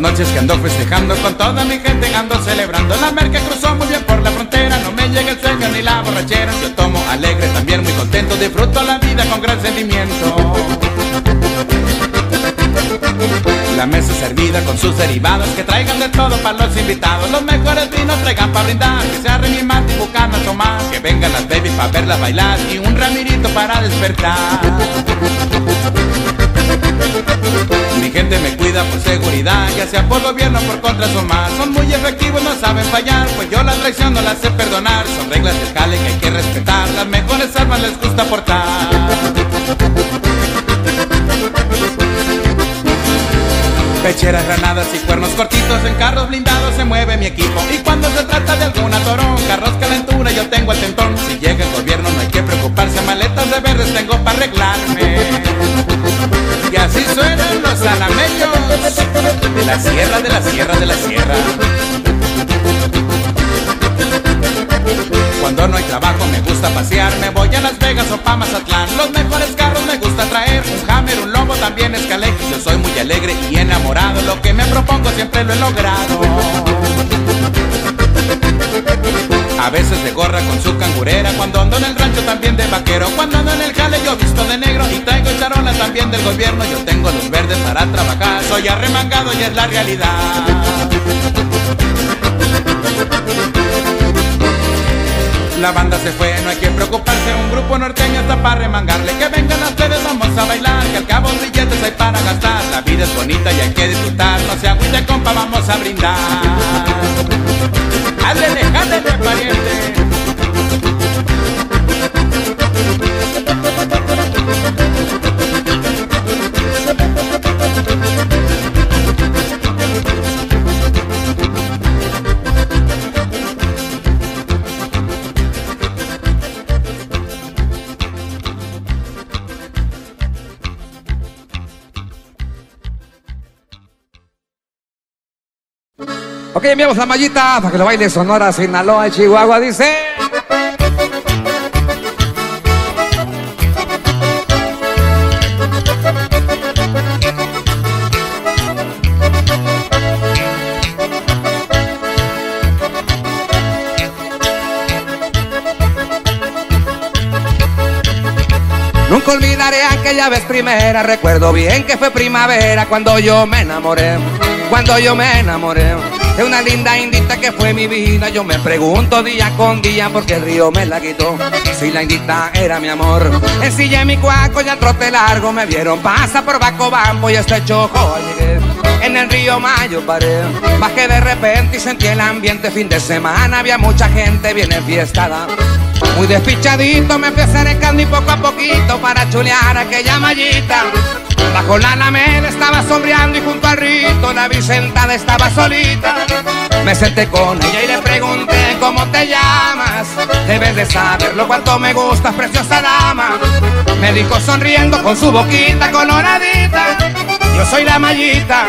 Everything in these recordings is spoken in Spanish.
noches que ando festejando con toda mi gente ando celebrando. La merca cruzó muy bien por la frontera No me llega el sueño ni la borrachera. Yo tomo alegre, también muy contento Disfruto la vida con gran sentimiento. La mesa servida con sus derivados Que traigan de todo para los invitados. Los mejores vinos traigan para brindar Que se arre mi mate y tomar. Que vengan las baby para verlas bailar Y un ramirito para despertar mi gente me cuida por seguridad, ya sea por gobierno por contras o más. Son muy efectivos, no saben fallar, pues yo la traición no la sé perdonar. Son reglas del jale que hay que respetar, las mejores armas les gusta portar. Pecheras, granadas y cuernos cortitos en carros blindados se mueve mi equipo. Y cuando se trata de alguna torón, carros calentura, yo tengo el tentón. Si llega el gobierno no hay que preocuparse, maletas de verdes tengo para arreglarme. Suenan los alameños de la sierra, de la sierra, de la sierra. Cuando no hay trabajo me gusta pasear, me voy a Las Vegas o pa' Mazatlán. Los mejores carros me gusta traer, un Hammer, un Lobo, también escalé. Yo soy muy alegre y enamorado, lo que me propongo siempre lo he logrado. A veces de gorra con su cangurera Cuando ando en el rancho también de vaquero. Cuando ando en el jale yo visto de negro Y traigo charolas también del gobierno. Yo tengo los verdes para trabajar Soy arremangado y es la realidad. La banda se fue, no hay que preocuparse Un grupo norteño está para remangarle. Que vengan ustedes, vamos a bailar Que al cabo billetes hay para gastar. La vida es bonita y hay que disfrutar No se agüite compa, vamos a brindar Ándele, ándele, pariente. Enviamos la mallita para que lo baile Sonora, Sinaloa, Chihuahua, dice. Nunca olvidaré aquella vez primera, recuerdo bien que fue primavera cuando yo me enamoré, cuando yo me enamoré de una linda indita que fue mi vida. Yo me pregunto día con día porque el río me la quitó. Si la indita era mi amor, ensillé mi cuaco y al trote largo me vieron pasa por Baco Bambo y este chojo llegué. En el río Mayo paré, bajé de repente y sentí el ambiente fin de semana. Había mucha gente bien enfiestada. Muy despichadito me fui acercando y poco a poquito para chulear aquella mallita. Bajo la alameda estaba sombreando y junto al rito la Vicentada estaba solita. Me senté con ella y le pregunté cómo te llamas. Debes de saberlo cuánto me gustas, preciosa dama. Me dijo sonriendo con su boquita coloradita. Yo soy la mallita,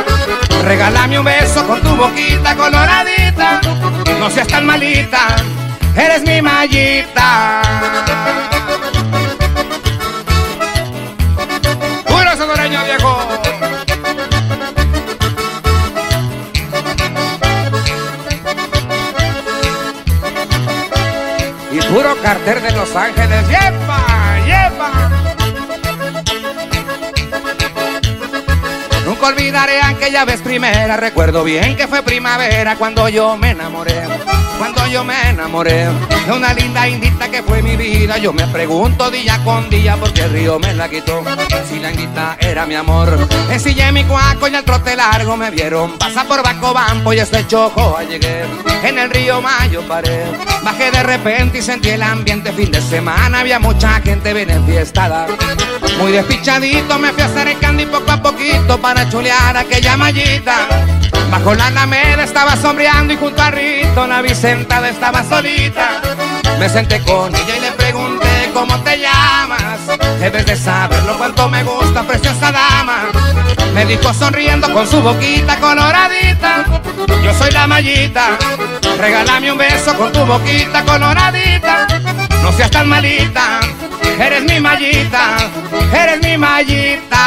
regálame un beso con tu boquita coloradita. No seas tan malita, eres mi mallita. Viejo. Y puro carter de Los Ángeles. ¡Yepa! ¡Yepa! Nunca olvidaré aquella vez primera, recuerdo bien que fue primavera cuando yo me enamoré, cuando yo me enamoré de una linda indita que fue mi vida. Yo me pregunto día con día por qué el río me la quitó, si la indita era mi amor. Ensillé mi cuaco y al trote largo me vieron pasar por Baco Bampo y este chojo llegué. En el río Mayo paré, bajé de repente y sentí el ambiente fin de semana. Había mucha gente bien enfiestada. Muy despichadito me fui acercando y poco a poquito para chulear aquella mallita. Bajo la alameda estaba sombreando y junto a Rito la Vicentada estaba solita. Me senté con ella y le pregunté cómo te llamas. Debes de saberlo cuánto me gusta, preciosa dama. Me dijo sonriendo con su boquita coloradita. Yo soy la mallita. Regálame un beso con tu boquita coloradita. No seas tan malita. Eres mi mallita. Eres mi mallita.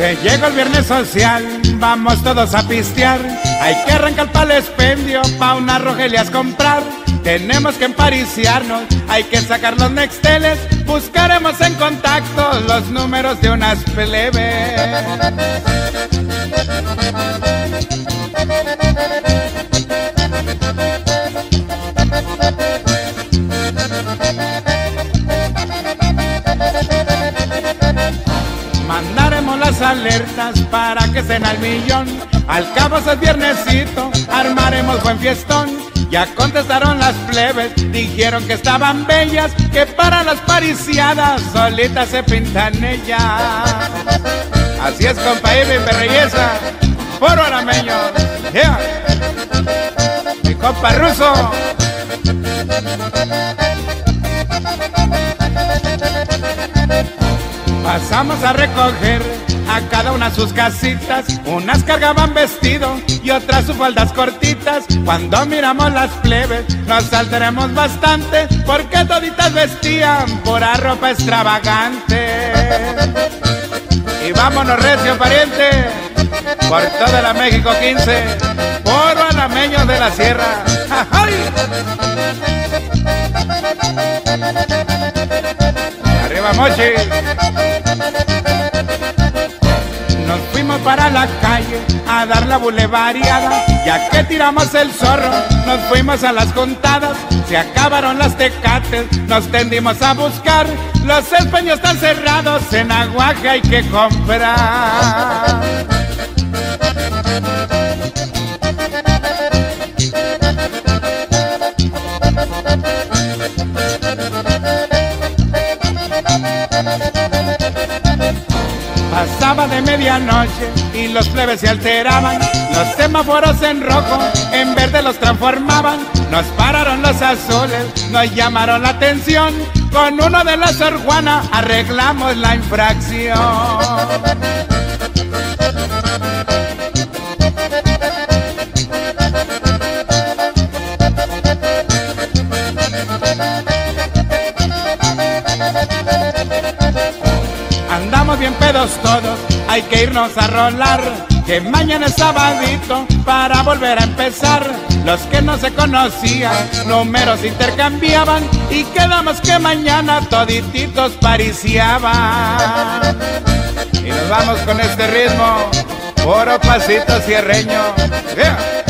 Se llega el viernes social, vamos todos a pistear. Hay que arrancar pa'l expendio pa' unas rogelias comprar. Tenemos que empariciarnos, hay que sacar los nexteles. Buscaremos en contacto los números de unas plebes. Alertas para que estén al millón. Al cabo es viernesito, armaremos buen fiestón. Ya contestaron las plebes, dijeron que estaban bellas, que para las pariciadas solitas se pintan ellas. Así es, compa mi belleza, puro arameño. Yeah. Mi compa ruso. Pasamos a recoger a cada una sus casitas. Unas cargaban vestido y otras sus faldas cortitas. Cuando miramos las plebes, nos alteremos bastante porque toditas vestían pura ropa extravagante. Y vámonos, recio pariente, por toda la México 15, por anameños de la sierra. ¡Ay! Arriba, Mochi. Para la calle a dar la bulevariada. Ya que tiramos el zorro, nos fuimos a las contadas. Se acabaron las tecates, nos tendimos a buscar. Los espeños están cerrados, en Aguaje hay que comprar. Pasaba de medianoche y los plebes se alteraban. Los semáforos en rojo, en verde los transformaban. Nos pararon los azules, nos llamaron la atención. Con uno de los Sor arreglamos la infracción. Todos, hay que irnos a rolar. Que mañana es sabadito para volver a empezar. Los que no se conocían, números intercambiaban. Y quedamos que mañana todititos pariciaban. Y nos vamos con este ritmo, puro pasito cierreño. Yeah.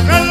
Agarra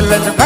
Let's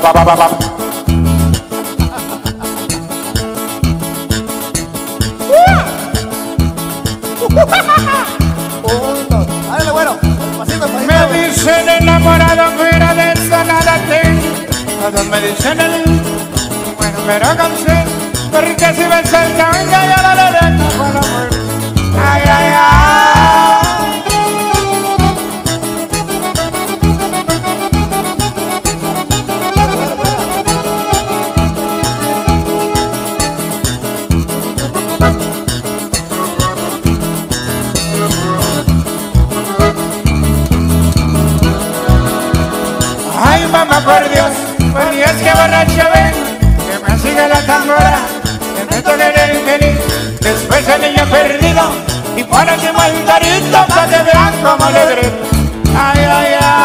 ba ba. Me dicen enamorado que era de nada me dicen el bueno, pero cansé porque si me salta venga ya la muerte. Ay, ay, ay. para que Margarita, para que vean como le Ay, ay, ay.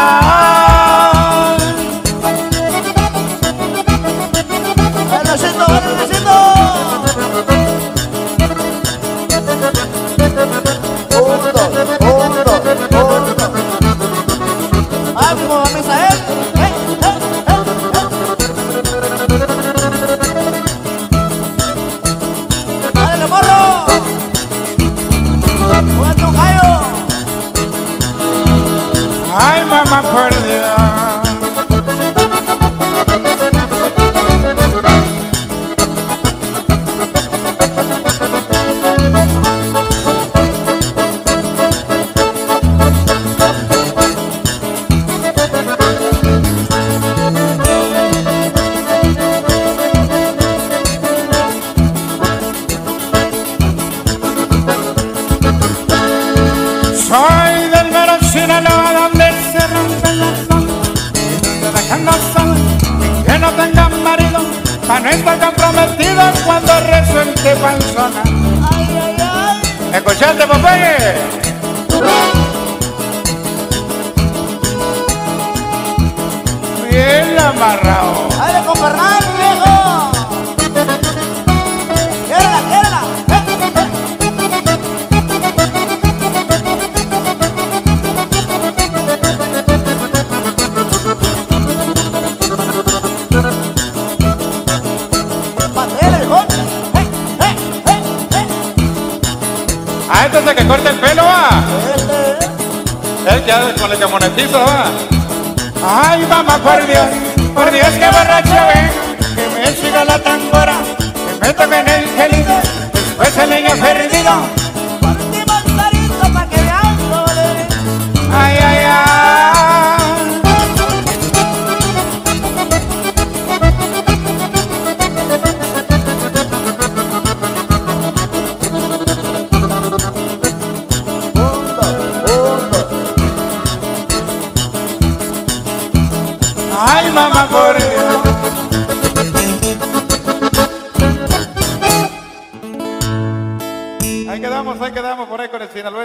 Oh.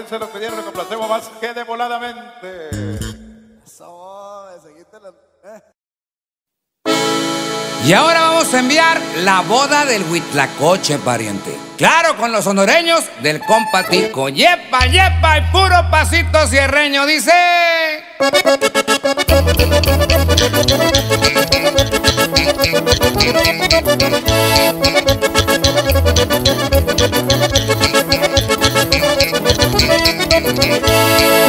Sinaloense, lo pidieron, lo complacemos más que. Eso, la... eh. Y ahora vamos a enviar la boda del Huitlacoche, pariente. Claro, con los honoreños del compatico. Yepa, yepa, y puro pasito cierreño, dice.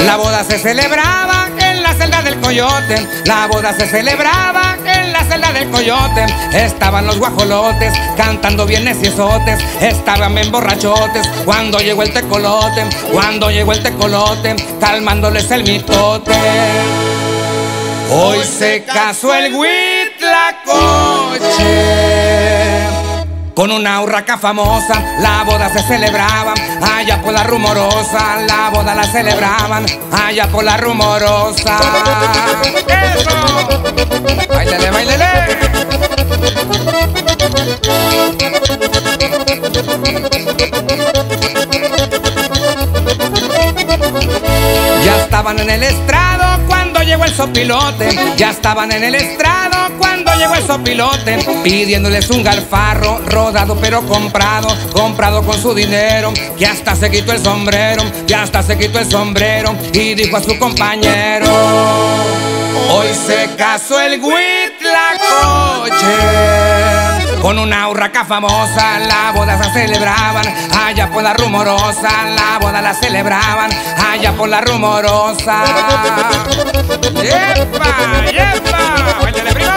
La boda se celebraba en la celda del coyote. La boda se celebraba en la celda del coyote. Estaban los guajolotes cantando bien neciesotes. Estaban bien borrachotes cuando llegó el tecolote. Cuando llegó el tecolote, calmándoles el mitote. Hoy se casó el Huitlacoche. Con una urraca famosa, la boda se celebraba allá por la rumorosa, la boda la celebraban allá por la rumorosa. ¡Eso! ¡Báilele, báilele! Ya estaban en el estrado llegó el sopilote. Ya estaban en el estrado cuando llegó el sopilote. Pidiéndoles un galfarro, rodado pero comprado. Comprado con su dinero. Que hasta se quitó el sombrero. Que hasta se quitó el sombrero. Y dijo a su compañero: Hoy se casó el Huitlacoche. Con una urraca famosa, la boda se celebraban allá por la rumorosa, la boda la celebraban allá por la rumorosa. ¡Yepa! ¡Yepa! ¡Báilale, primo!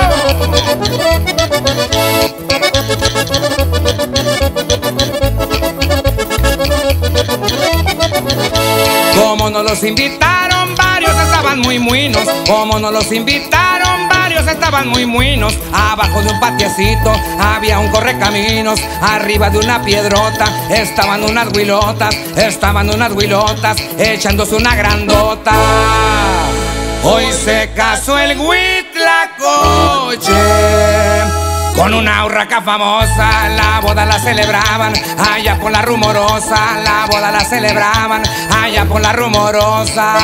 Como no los invitaron, varios estaban muy muinos. Como no los invitaron, estaban muy muinos. Abajo de un patiecito había un correcaminos. Arriba de una piedrota estaban unas huilotas. Estaban unas huilotas echándose una grandota. Hoy se casó el Huitlacoche. Con una urraca famosa, la boda la celebraban allá por la rumorosa, la boda la celebraban allá por la rumorosa.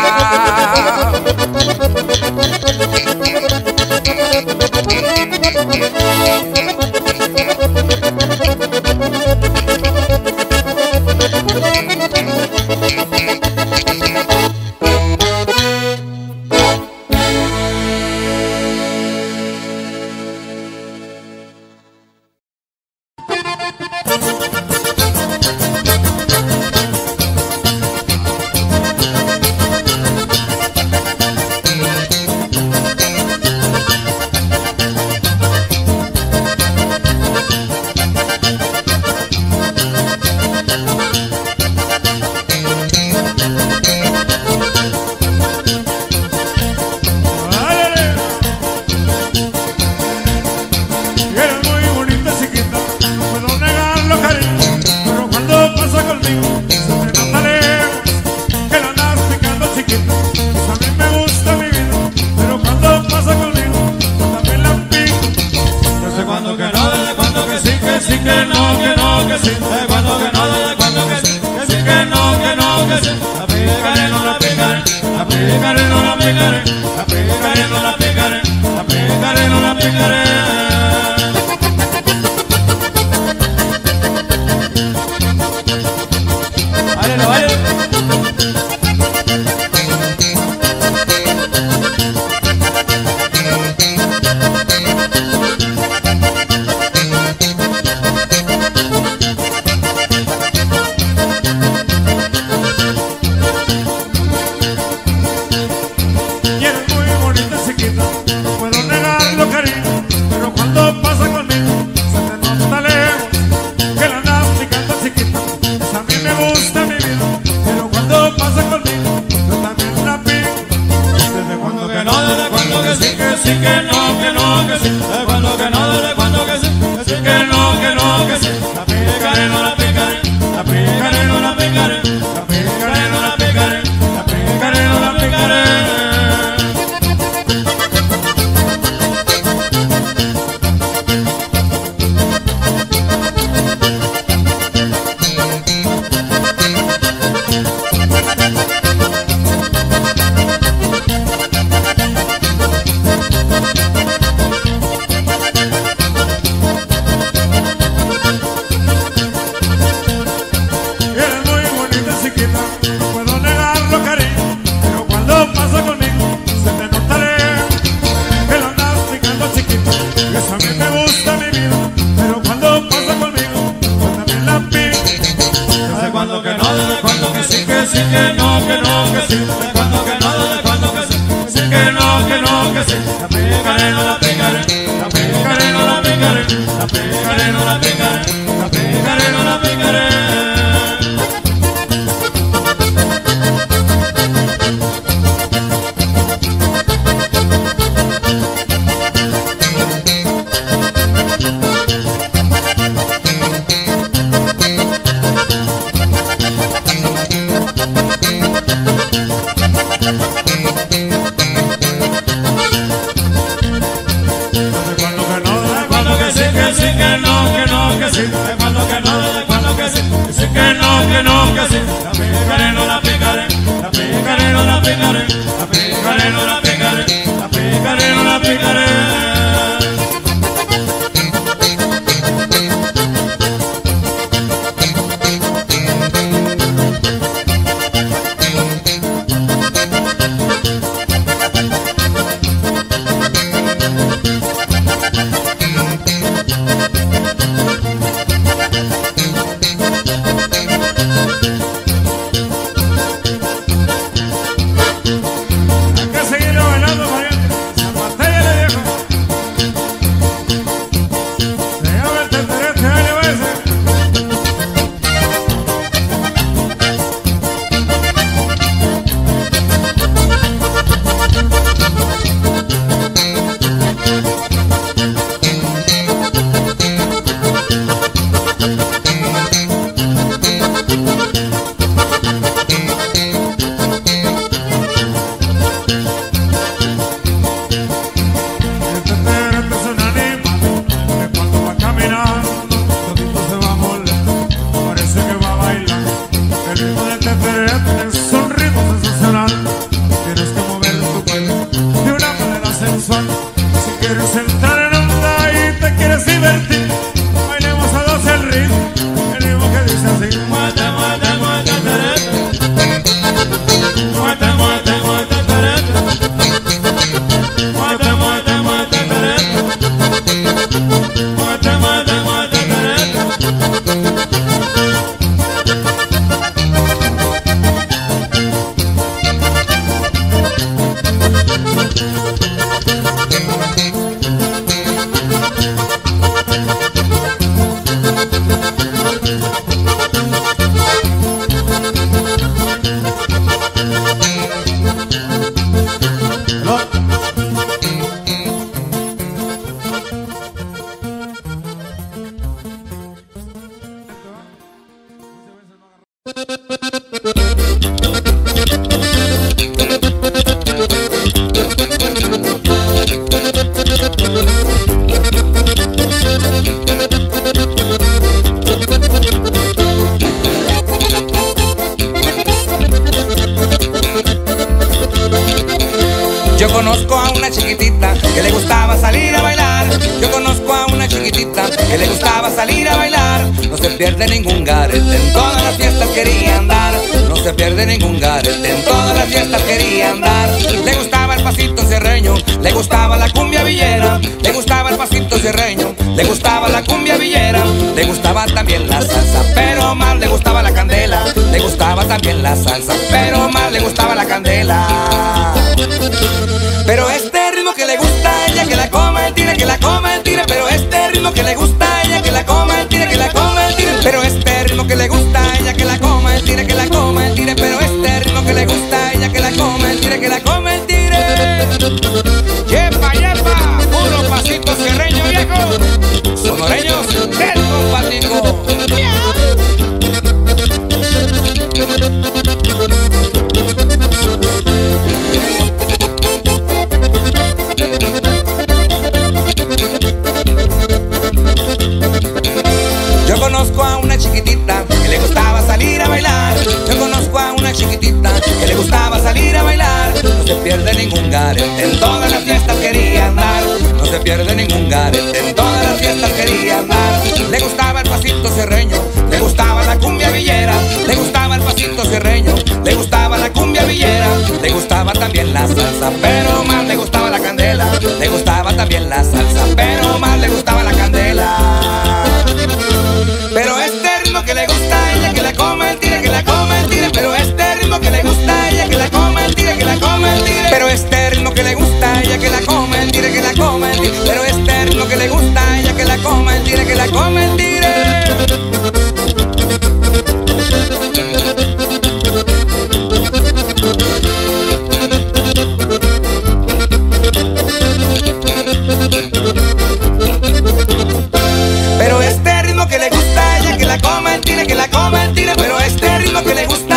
que le gusta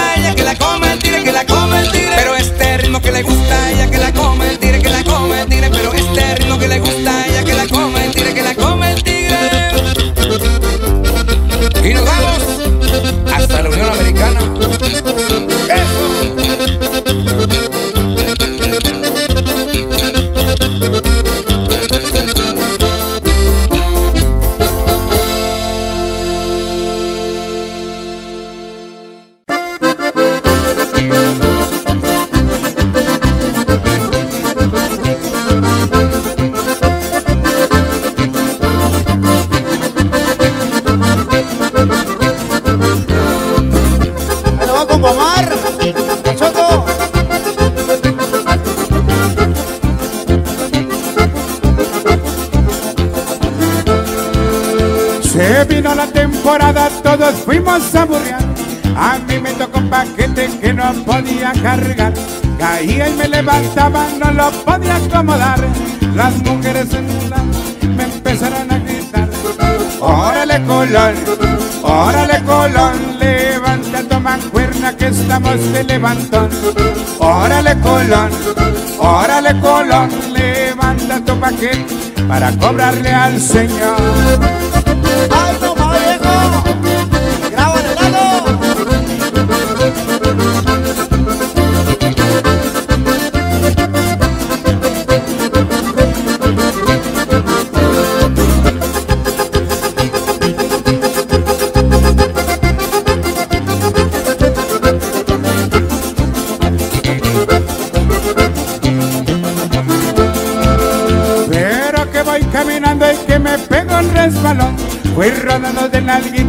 levantaba, no lo podía acomodar. Las mujeres en una me empezaron a gritar. Órale Colón, órale Colón, levanta tu mancuerna que estamos de levantón. Órale Colón, órale Colón, levanta tu paquete para cobrarle al Señor.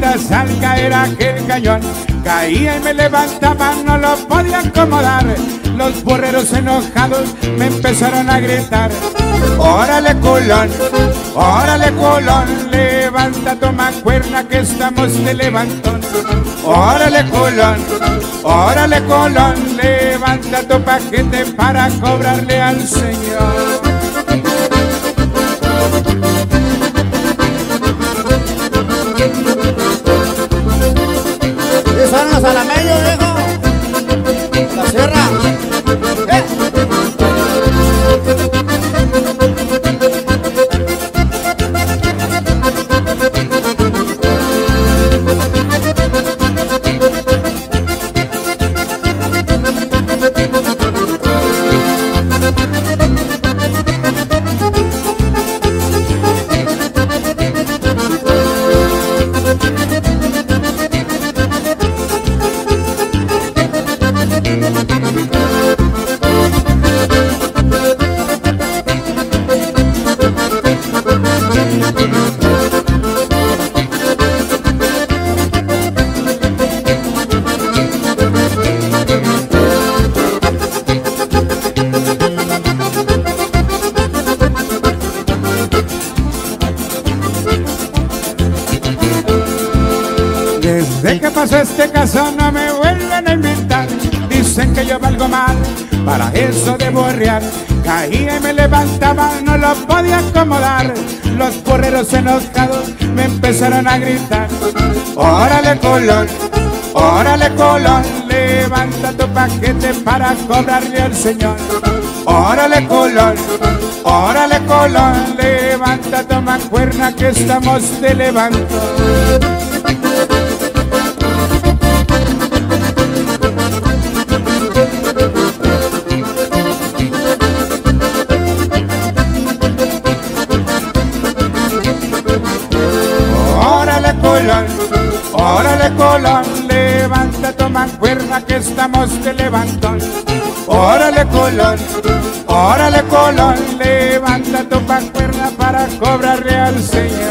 horas al caer aquel cañón. Caía y me levantaba, no lo podía acomodar. Los borreros enojados me empezaron a gritar. Órale culón, órale culón Levanta tu mancuerna que estamos de levantón. Órale culón, órale culón Levanta tu paquete para cobrarle al señor. a gritar, órale Colón, órale Colón, levanta tu paquete para cobrarle al señor. Órale Colón, órale Colón, levanta tu mancuerna que estamos de levanto. levantón. Órale Colón, órale Colón, levanta tu pancuerna para cobrar real, señor.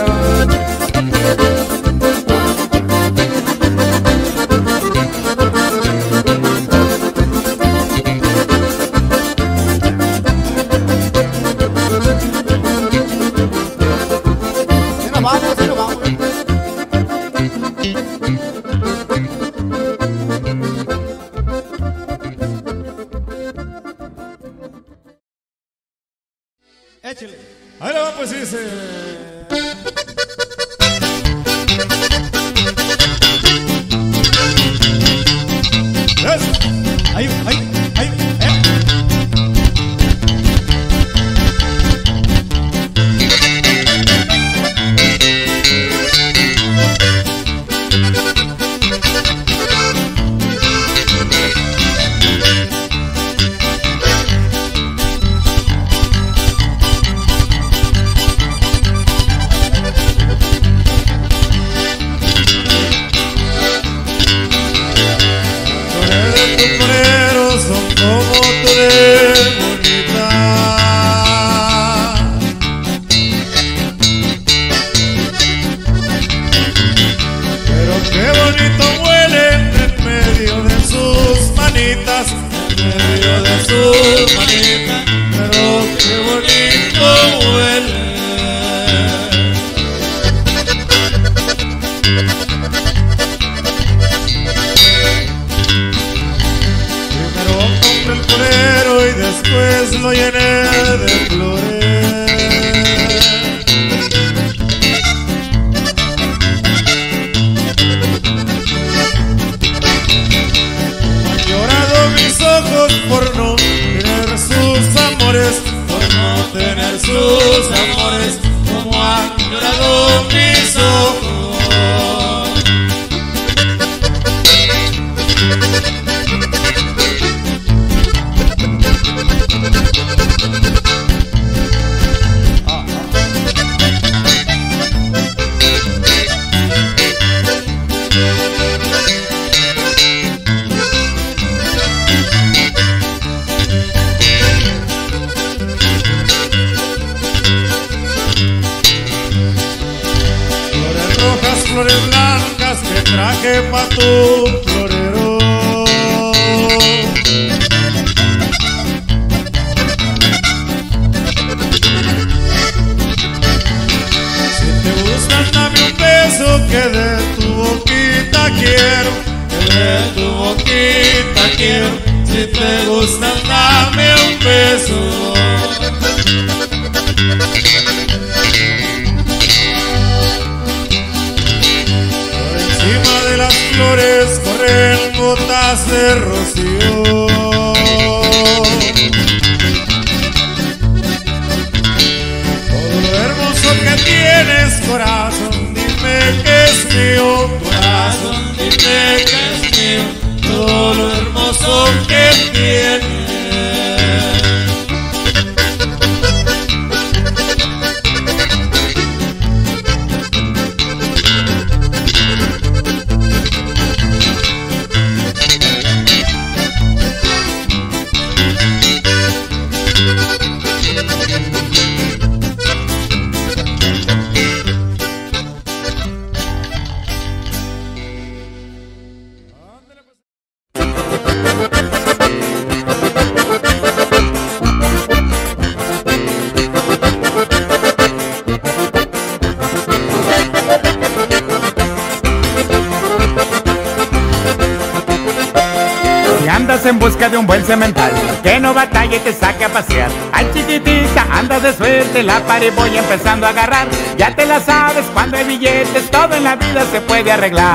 Never Batalle y te saque a pasear Al chiquitita andas de suerte La pared voy empezando a agarrar Ya te la sabes cuando hay billetes Todo en la vida se puede arreglar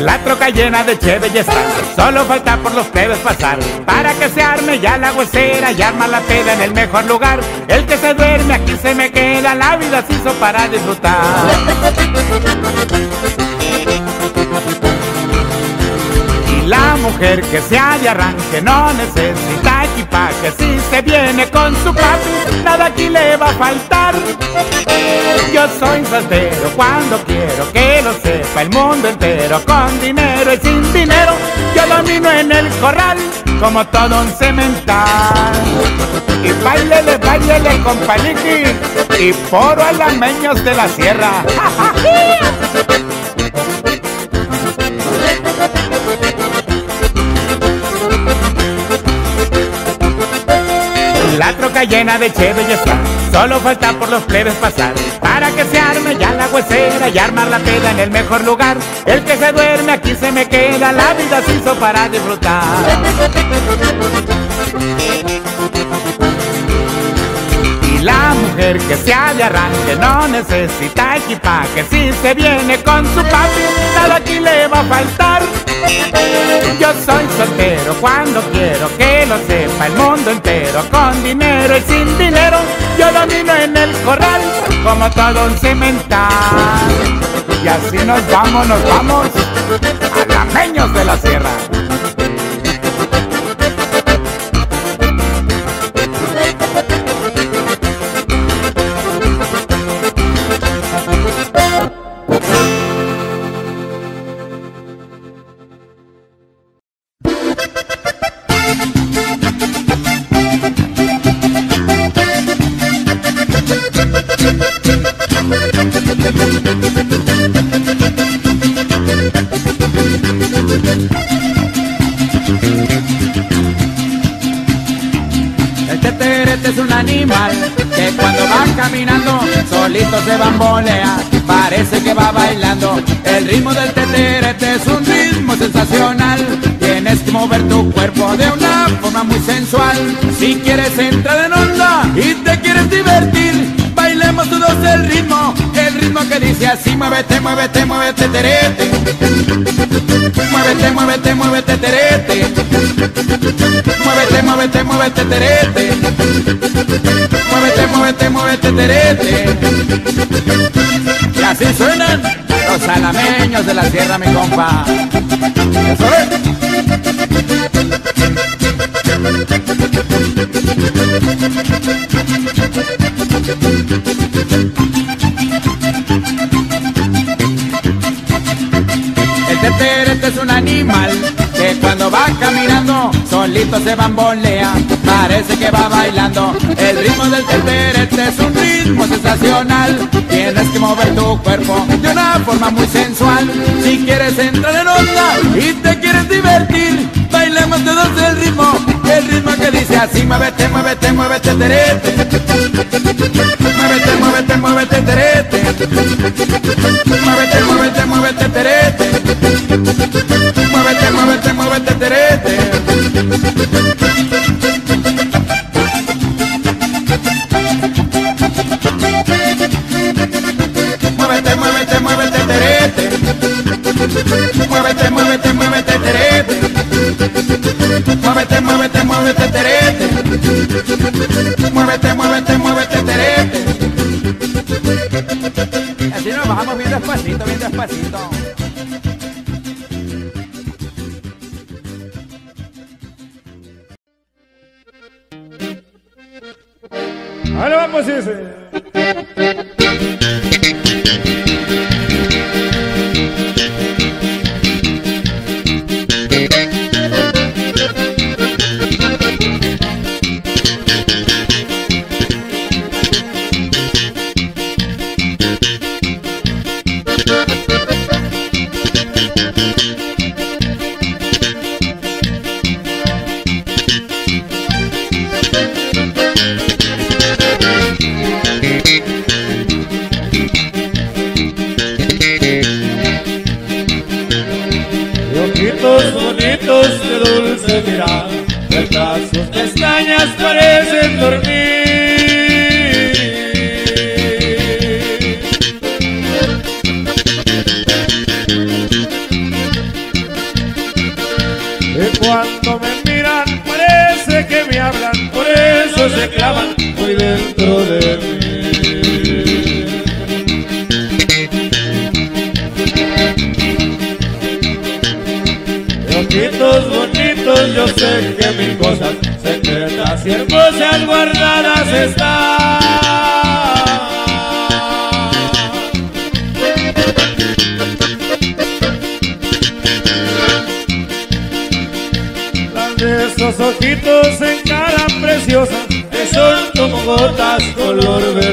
La troca llena de cheve ya está, solo falta por los plebes pasar. Para que se arme ya la huesera y arma la peda en el mejor lugar. El que se duerme aquí se me queda, la vida se hizo para disfrutar. La mujer que se de arranque no necesita equipaje. Si se viene con su papi, nada aquí le va a faltar. Yo soy soltero cuando quiero que lo sepa el mundo entero. Con dinero y sin dinero, yo domino en el corral Como todo un cemental. Y bailele, bailele con paliqui Y poro a los meños de la sierra La troca llena de cheve ya está, solo falta por los plebes pasar. Para que se arme ya la huesera y armar la peda en el mejor lugar. El que se duerme aquí se me queda, la vida se hizo para disfrutar. La mujer que se de arranque no necesita equipaje. Si se viene con su papi, nada aquí le va a faltar. Yo soy soltero cuando quiero que lo sepa el mundo entero Con dinero y sin dinero yo domino en el corral Como todo un cimental Y así nos vamos, nos vamos a Lameños de la Sierra El ritmo del teterete es un ritmo sensacional. Tienes que mover tu cuerpo de una forma muy sensual. Si quieres entrar en onda y te quieres divertir, bailemos todos el ritmo, el ritmo que dice así, muévete, muévete, muévete, terete. Muévete, muévete, muévete, terete. Muévete, muévete, muévete, terete. Muévete, muévete, muévete, terete. Los alameños de la sierra, mi compa. El teterete es un animal que cuando va caminando solito se bambolea, parece que va bailando. El ritmo del teterete es un ritmo sensacional, tienes que mover tu cuerpo de una forma muy sensual. Si quieres entrar en onda y te quieres divertir, bailemos todos el ritmo, el ritmo que dice así, muévete, muévete, muévete, terete. Muévete, muévete, muévete, terete. Muévete, muévete, muévete, terete. Muévete, muévete, muévete, terete. Muévete, terete. Muévete, muévete, muévete, terete. Así nos bajamos bien despacito, bien despacito. Los ojitos en cara preciosa que son como gotas color verde.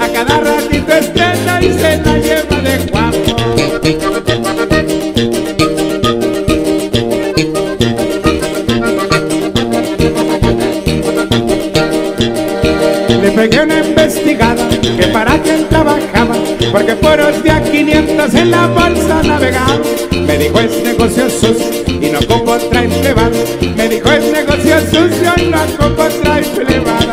A cada ratito estrena y se la lleva de guapo. Le pegué una investigada que para quién trabajaba, porque puros de a 500 en la bolsa navegaba. Me dijo es negocio sucio y no como trae plebada. Me dijo es negocio sucio y no como trae plebada.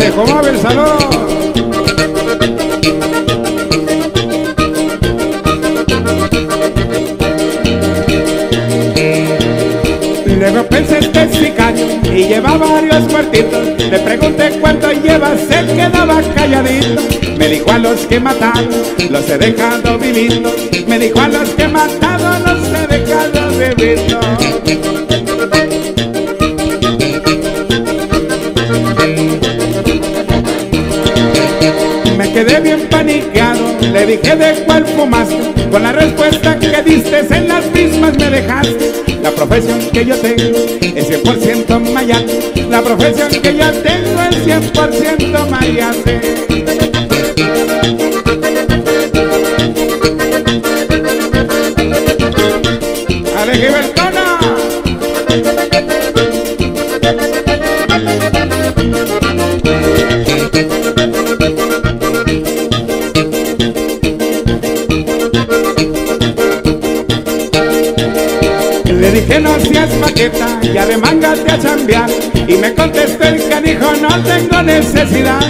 Compadre, de Jomabel, saludos. Luego pensé este sicario y lleva varios muertitos. Le pregunté cuánto lleva, se quedaba calladito. Me dijo a los que mataron, los he dejado viviendo. Me dijo a los que mataron, los he dejado viviendo. Me quedé bien paniqueado, le dije de cuál fumaste, con la respuesta que diste en las mismas me dejaste. La profesión que yo tengo es 100% mayate, la profesión que yo tengo es 100% mayate. Dije no seas maqueta, ya remángate a chambear. Y me contestó el canijo, no tengo necesidad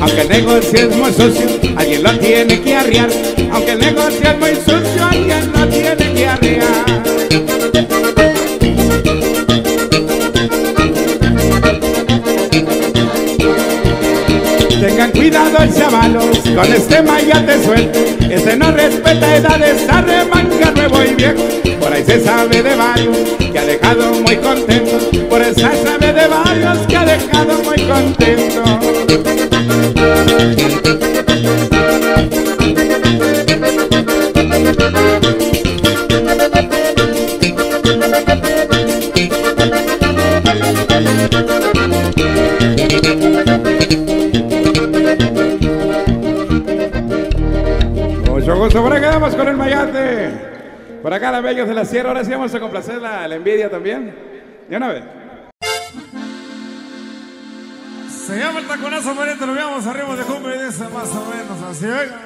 Aunque el negocio es muy sucio, alguien lo tiene que arriar Aunque el negocio es muy sucio, alguien lo tiene que arriar Tengan cuidado chavalos, con este mayate suelto Este no respeta edades, arremanga nuevo y viejo Por ahí se sabe de varios que ha dejado muy contento. Por se sabe de varios que ha dejado muy contento bellos de la sierra, ahora sí vamos a complacer la, la envidia también. De una vez. Se llama el taconazo, pariente, lo veamos arriba de cumbia y dice más o menos así, oiga.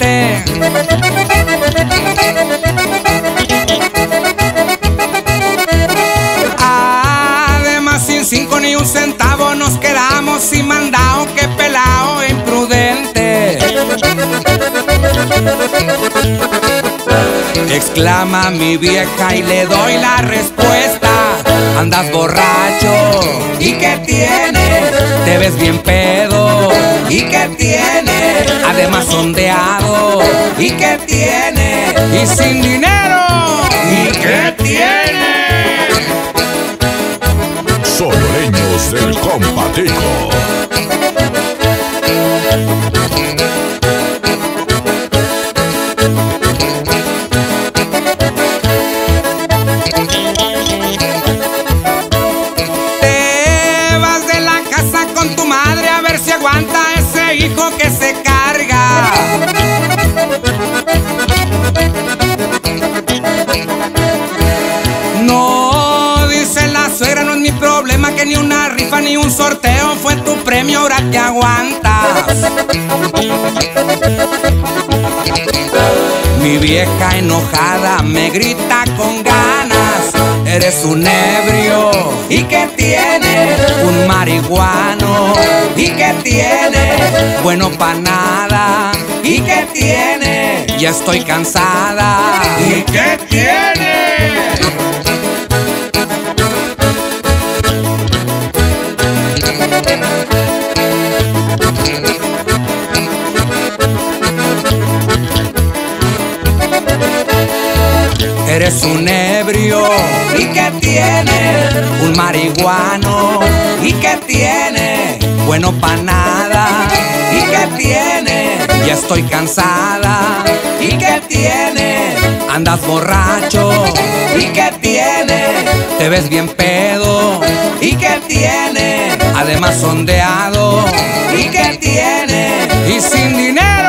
Inconsciente. Además, sin cinco ni un centavo nos quedamos sin mandado, que pelao e imprudente. Exclama mi vieja y le doy la respuesta. Andas borracho, ¿y qué tiene? Te ves bien pedo, ¿y qué tiene? Además sondeado, ¿y qué tiene? Y sin dinero, ¿y qué tiene? Sonoreños del Compatico. Fue tu premio, ahora te aguantas. Mi vieja enojada me grita con ganas. Eres un ebrio. ¿Y qué tiene? Un marihuano. ¿Y qué tiene? Bueno pa' nada. ¿Y qué tiene? Ya estoy cansada. ¿Y qué tiene? Un ebrio. ¿Y qué tiene? Un marihuano. ¿Y qué tiene? Bueno pa' nada. ¿Y qué tiene? Ya estoy cansada. ¿Y qué tiene? Andas borracho. ¿Y qué tiene? Te ves bien pedo. ¿Y qué tiene? Además sondeado. ¿Y qué tiene? Y sin dinero.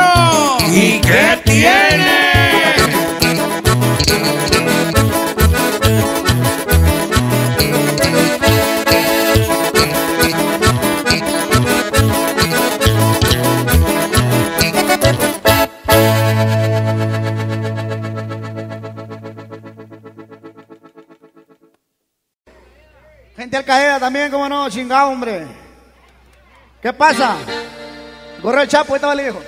No, chingado, hombre. ¿Qué pasa? Corre el chapo, estaba el hijo.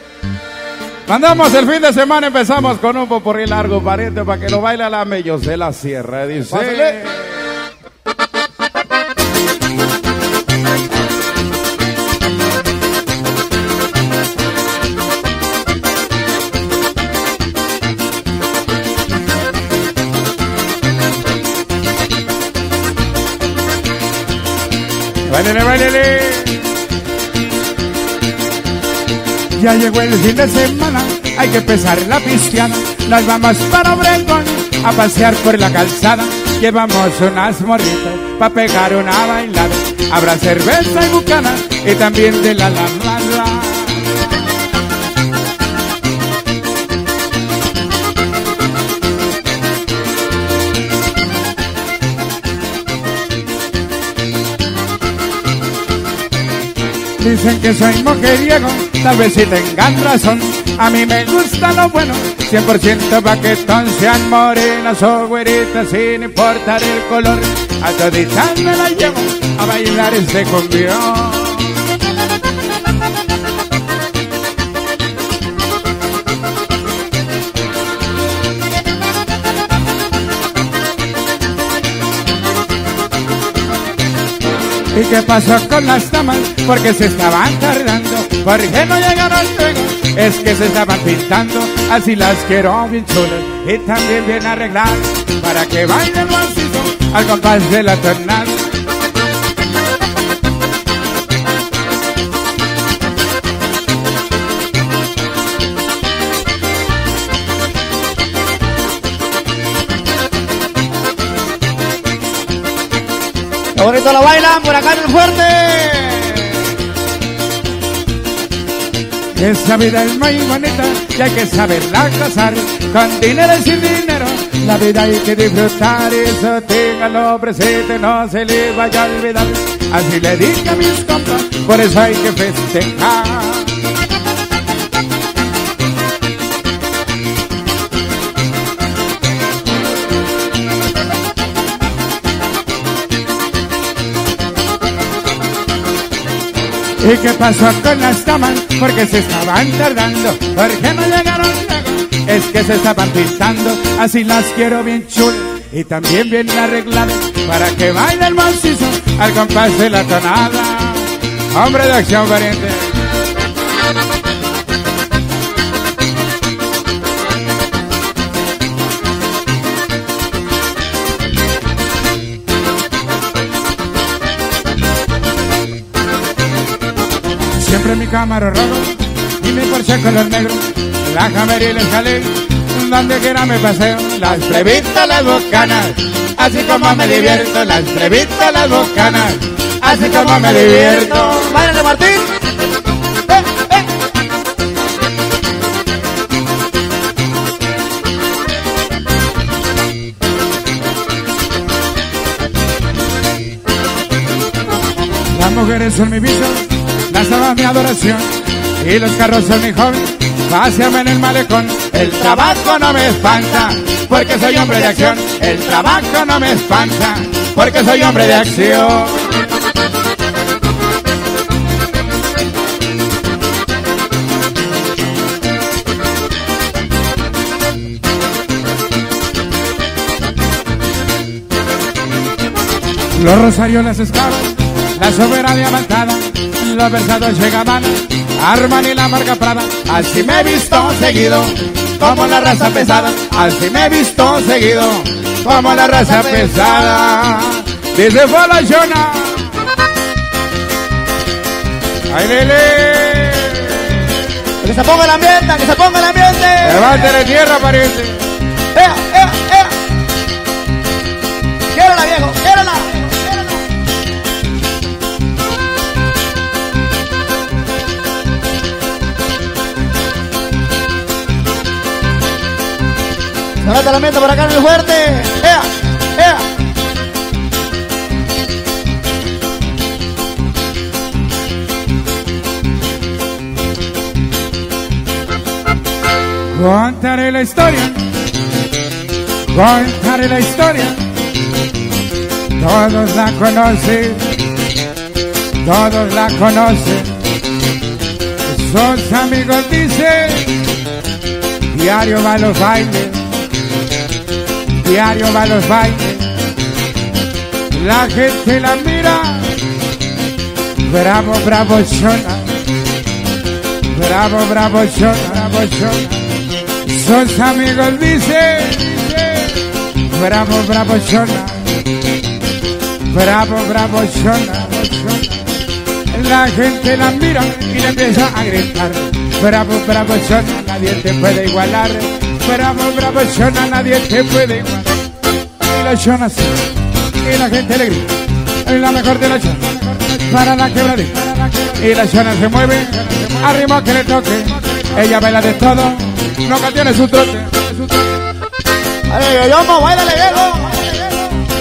Mandamos el fin de semana, empezamos con un poporri largo, pariente, para que lo baile a la mellos de la sierra. Dice. Pásale. Ya llegó el fin de semana, hay que empezar la pistiana. Nos vamos para Obregón a pasear por la calzada. Llevamos unas morritas pa' pegar una bailada. Habrá cerveza y bucana y también de la lavada. Dicen que soy mujeriego, tal vez si tengan razón. A mí me gusta lo bueno, 100% paquetón, sean morenas o güeritas, sin importar el color. A toditas me la llevo a bailar este cumbión. ¿Y qué pasó con las damas? Porque se estaban tardando. ¿Por qué no llegaron luego? Es que se estaban pintando. Así las quiero bien chulas y también bien arregladas. Para que bailen macizo al compás de la tornada. Qué bonito lo bailan por acá en el fuerte. Esa vida es muy bonita y hay que saberla gozar con dinero y sin dinero. La vida hay que disfrutar, eso téngalo presente, no se le vaya a olvidar. Así le dije a mis compas, por eso hay que festejar. ¿Y qué pasó con las damas? Porque se estaban tardando. ¿Por qué no llegaron luego? Es que se estaban pintando. Así las quiero bien chulas y también bien arregladas. Para que baile el macizo al compás de la tonada. Hombre de acción, pariente. Siempre mi cámara rojo y mi Porsche color negro. La Camry y el jalé, donde quiera me paseo. Las plebitas, las bocanas, así como me divierto. Las plebitas, las bocanas, así como me divierto. Báilale, Martín. Las mujeres son mi vicio, damas mi adoración y los carros son mi hobby. Páseame en el malecón, el trabajo no me espanta, porque soy hombre de acción. El trabajo no me espanta, porque soy hombre de acción. Los rosarios, las esclavas, la soberana diamantada, los versados llegaban, arman y la marca Prada. Así me he visto seguido, como la raza pesada. Así me he visto seguido, como la raza pesada. Dice fue la Jonah. ¡Ay, Lele! Que se ponga el ambiente, que se ponga el ambiente. Levántale tierra, pariente. Sonate el ambiente por acá el fuerte. ¡Ea! ¡Ea! Contaré la historia, contaré la historia. Todos la conocen, todos la conocen. Sus amigos dicen, diario va a los bailes, diario va a los bailes. La gente la mira, bravo, bravo, chona. Bravo, bravo, chona, bravo, chona. Sus amigos dicen, bravo, bravo, chona. Bravo, bravo, chona, chona. La gente la mira y le empieza a gritar. Bravo, bravo, Shona, nadie te puede igualar. Bravo, bravo, Shona, nadie te puede igualar. Y la Shona sí, y la gente le grita. Es la mejor de la Shona, para la quebradita. Y la Shona se mueve, arriba que le toque. Ella baila de todo, no tiene su trote. Dale, yo, bailale, viejo.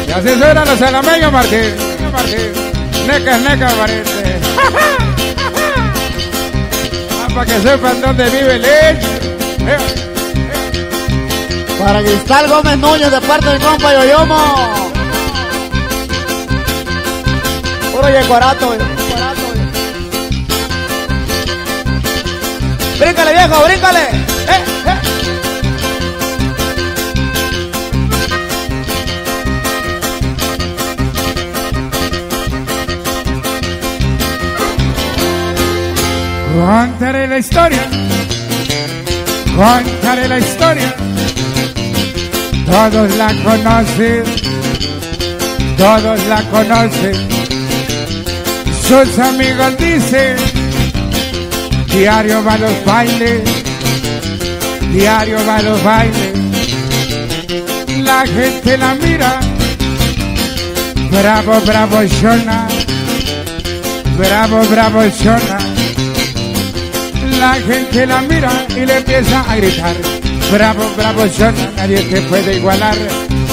Y así suenan los alameños, Martín. Martín. Neca, neca, parece. Ah, para que sepan dónde vive el. Eh, Para Cristal Gómez Núñez de parte del compa Yoyomo. Puro yecorato, güey. Bríncale, viejo, bríncale. Eh, eh. La historia. Contaré la historia. Todos la conocen. Todos la conocen. Sus amigos dicen. Diario va a los bailes. Diario va a los bailes. La gente la mira. Bravo, bravo, Shona. Bravo, bravo, Shona. La gente la mira y le empieza a gritar. Bravo, bravo, Shona, nadie te puede igualar.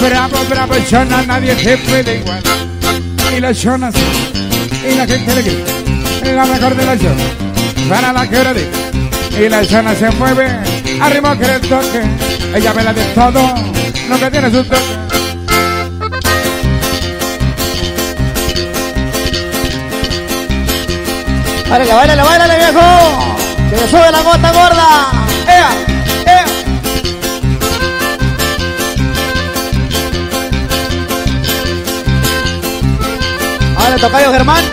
Bravo, bravo, Shona, nadie te puede igualar. Y la Shona sí, y la gente le grita. La mejor de la Shona, para la quebradita. Y la Shona se mueve, arriba que le toque. Ella vela de todo, lo que tiene su toque. Báilale, báilale, báilale, viejo. Que le sube la gota gorda. ¡Ea! Vale, tocayo Germán.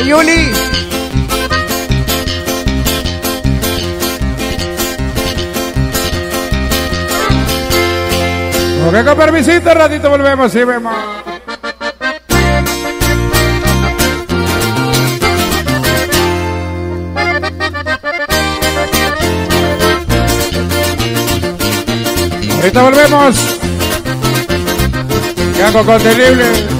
Y Yuli. Ok, con permisito, ratito volvemos y vemos. Ahorita volvemos. Que hago contenible.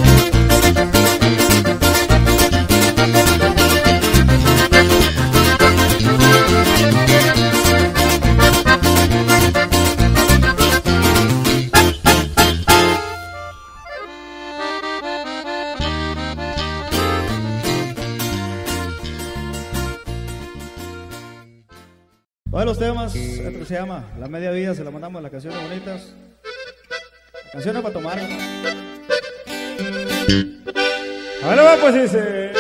Se llama La Media Vida, se la mandamos las canciones bonitas. Canciones para tomar. Ahora va, pues dice.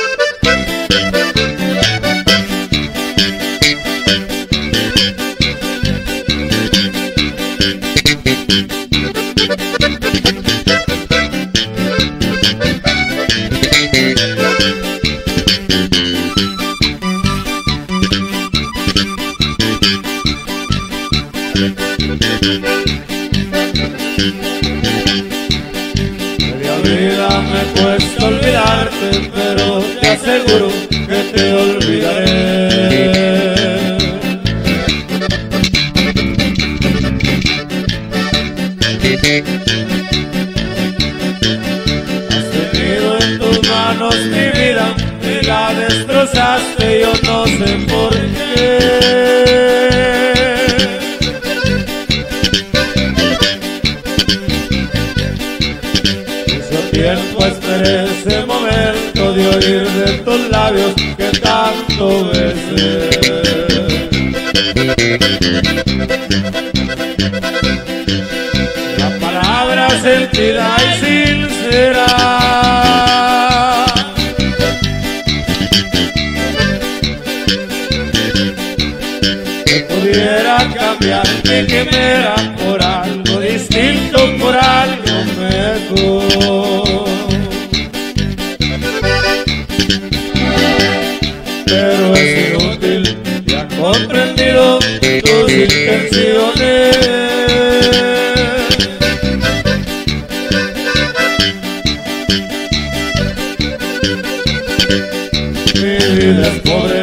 Pero te aseguro que te olvidaré. Tus labios que tanto besé. La palabra sentida y sincera. Que pudiera cambiar quimera por vida es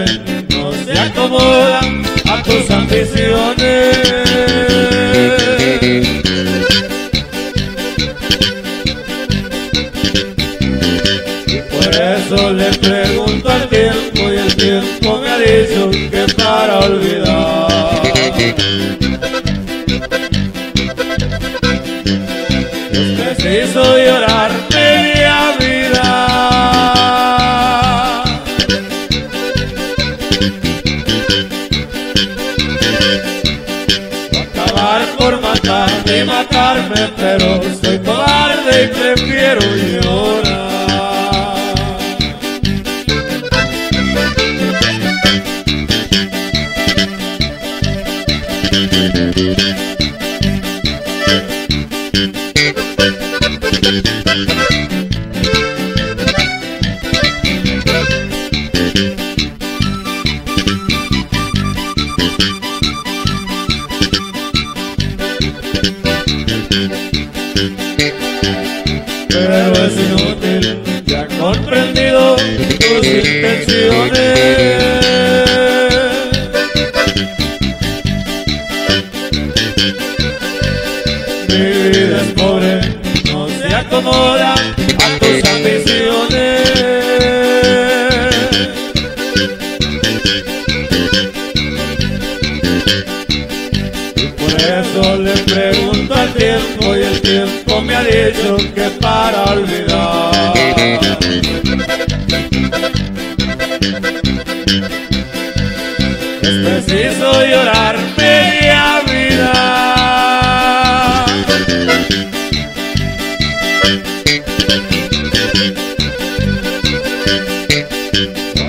matarme, pero pero es inútil, ya he comprendido tus intenciones. Tiempo me ha dicho que para olvidar. Es preciso llorar media vida.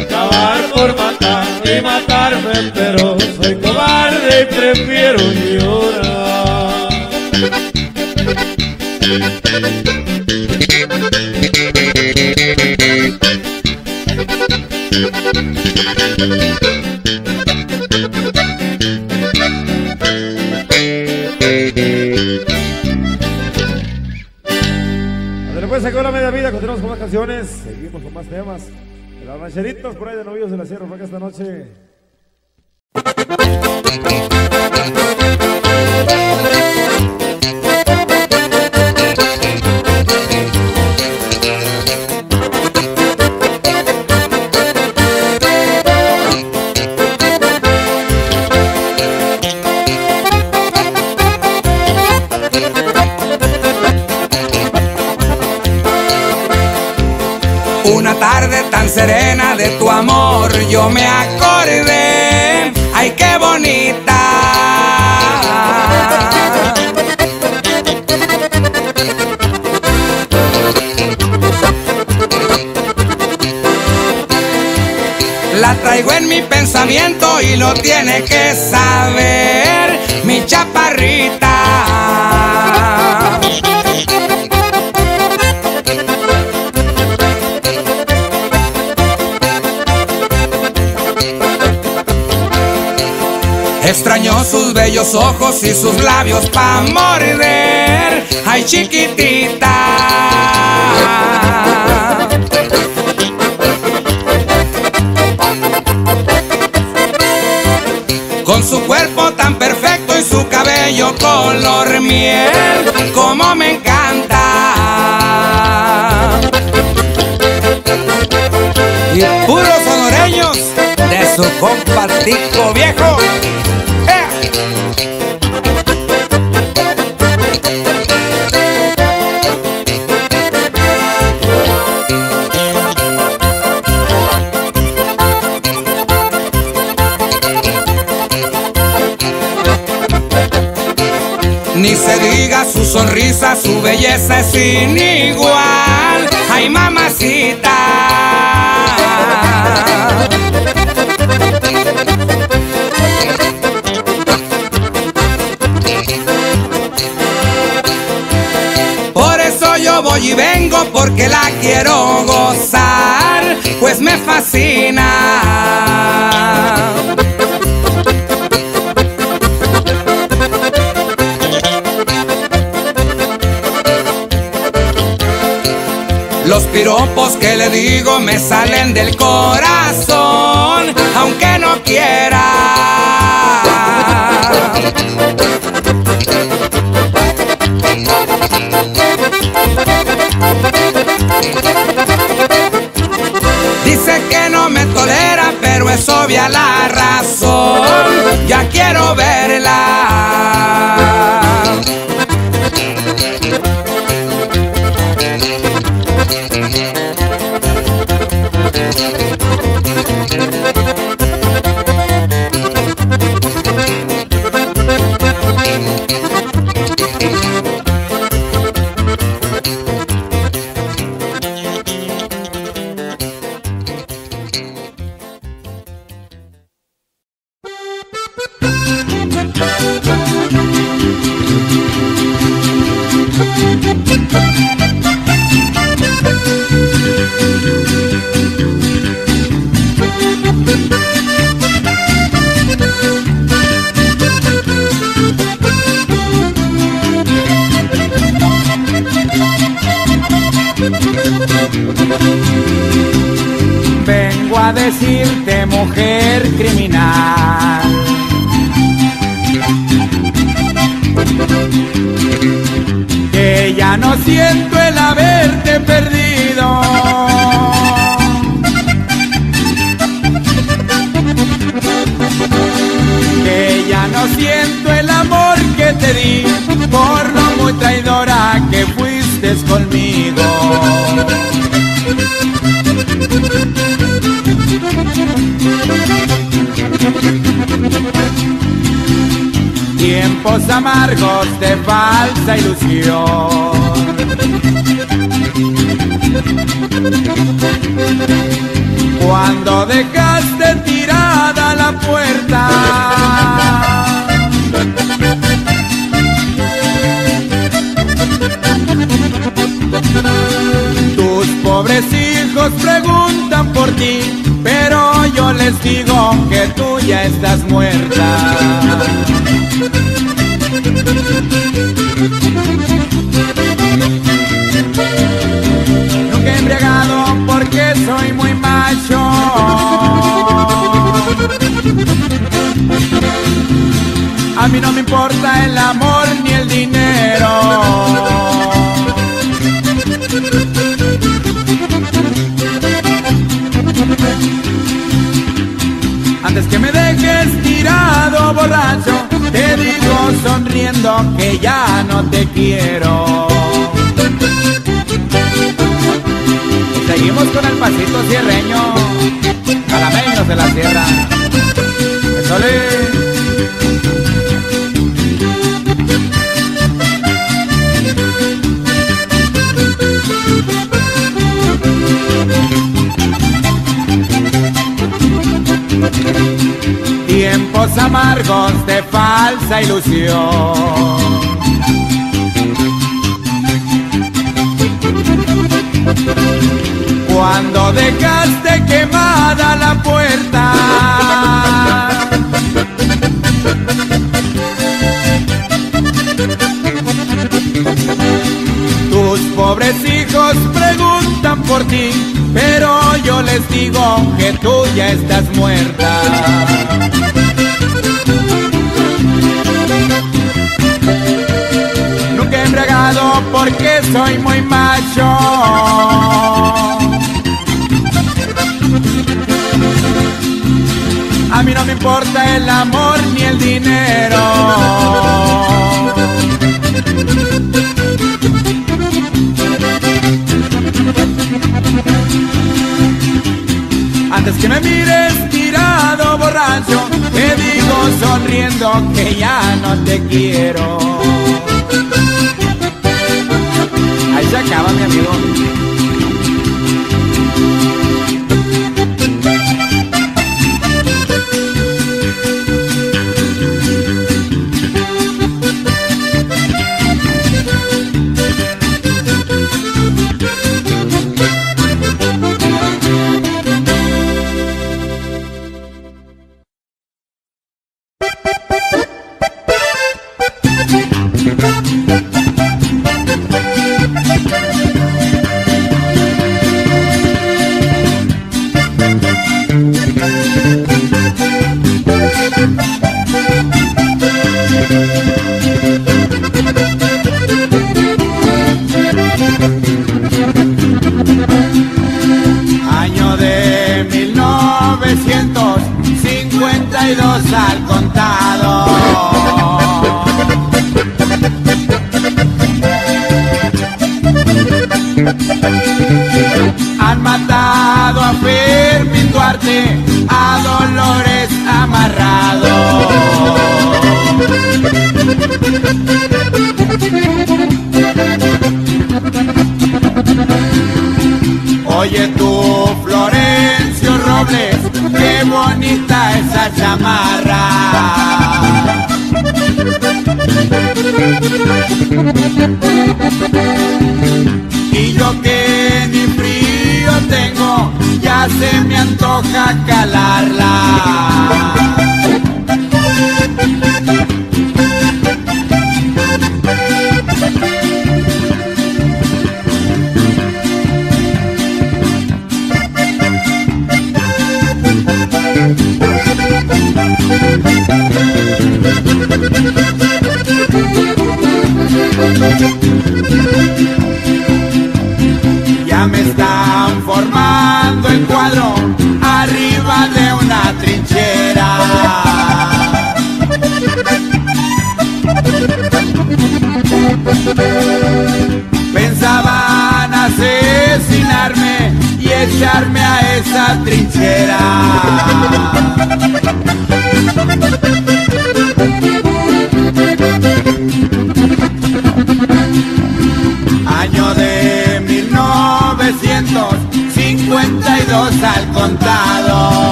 Acabar por matar y matarme, pero soy cobarde y prefiero llorar. Seguimos con más temas. De Las rancheritas por ahí de novillos de la Sierra Franca esta noche. Tiene que saber mi chaparrita. Extrañó sus bellos ojos y sus labios pa' morder. Ay, chiquitita. Cabello color miel, como me encanta. Y puros honoreños de su compartico viejo. ¡Eh! Ni se diga su sonrisa, su belleza es sin igual. Ay, mamacita. Por eso yo voy y vengo porque la quiero gozar, pues me fascina. Piropos que le digo me salen del corazón, aunque no quiera. Dice que no me tolera, pero es obvia la razón. Ya quiero verla. Estás muerta. Nunca he embriagado porque soy muy macho. A mí no me importa el amor borracho, te digo sonriendo que ya no te quiero. Seguimos con el pasito cierreño, calameños de la sierra. Amargos de falsa ilusión. Cuando dejaste quemada la puerta. Tus pobres hijos preguntan por ti, pero yo les digo que tú ya estás muerta. Porque soy muy macho. A mí no me importa el amor ni el dinero. Antes que me mires tirado borracho, te digo sonriendo que ya no te quiero. Pues ahí se acaba, mi amigo.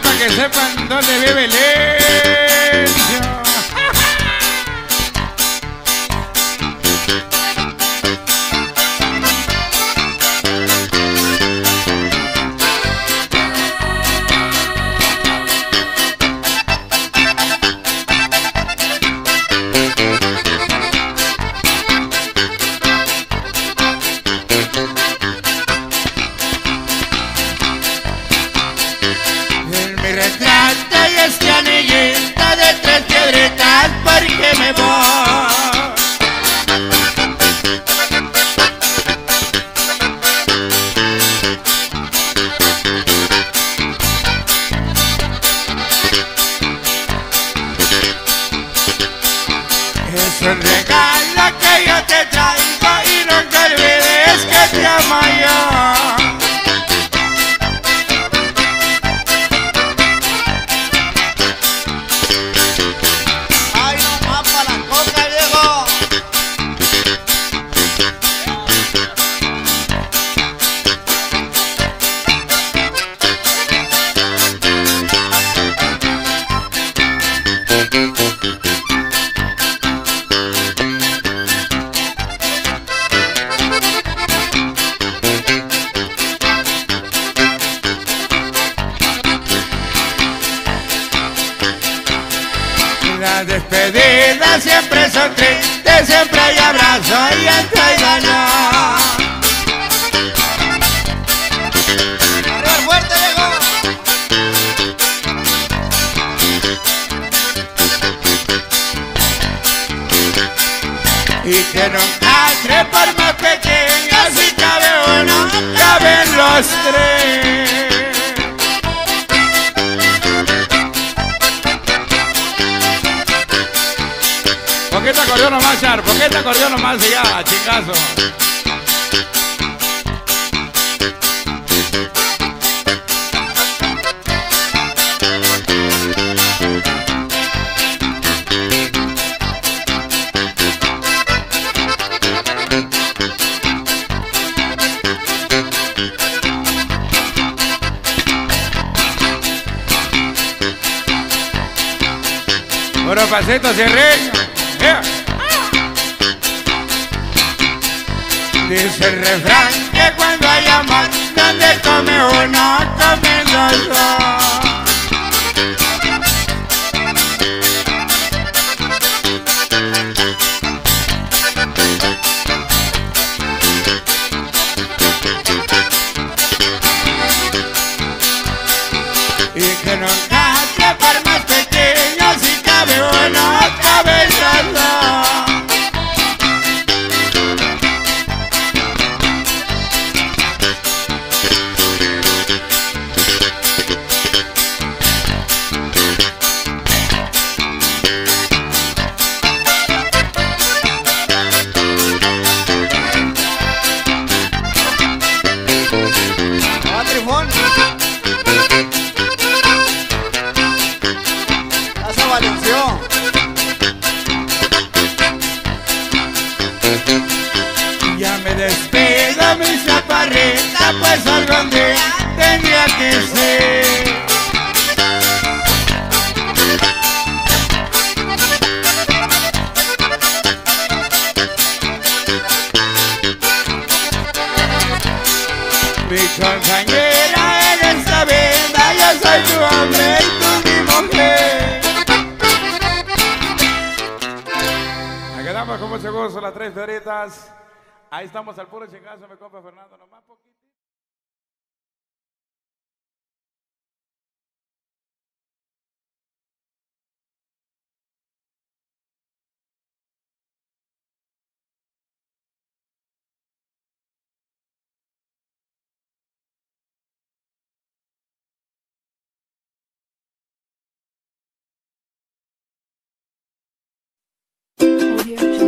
Para que sepan dónde vive. En here.